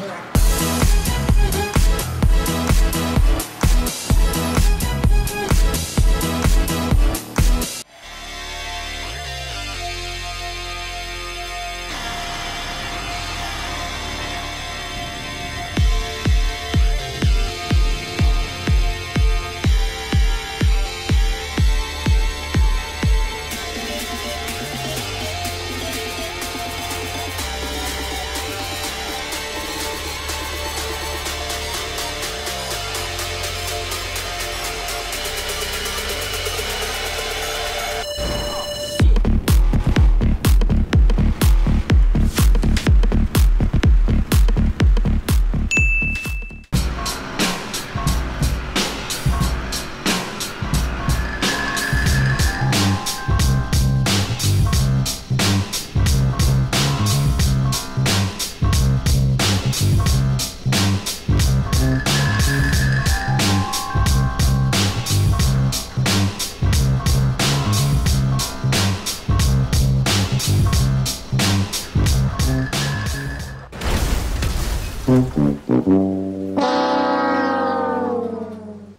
Yeah.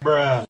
Bruh.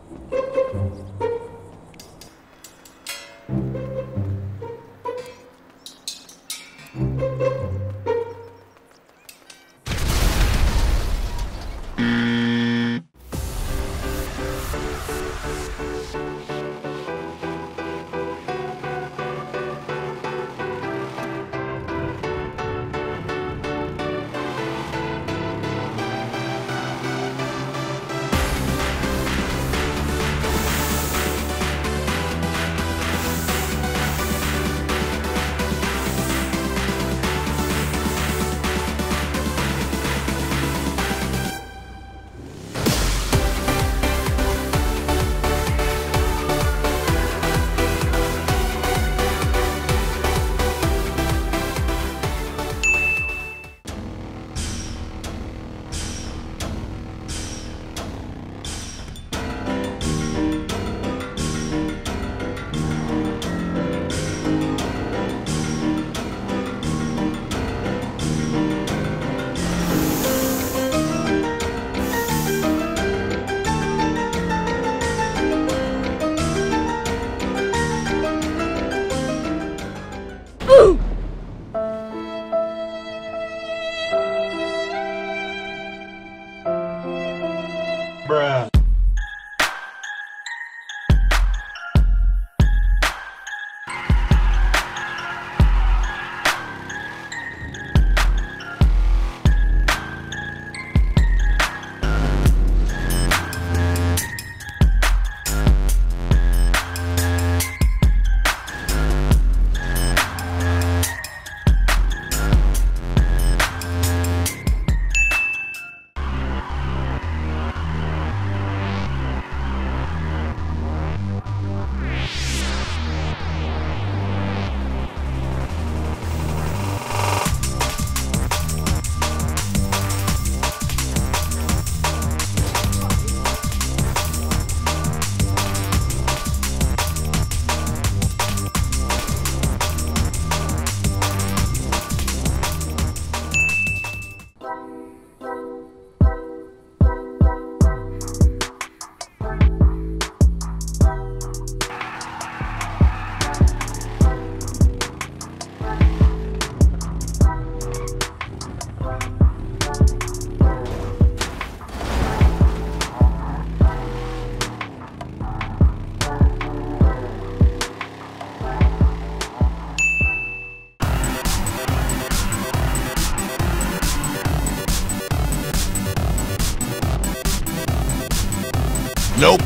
Nope.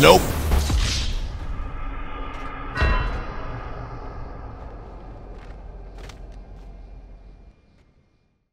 Nope.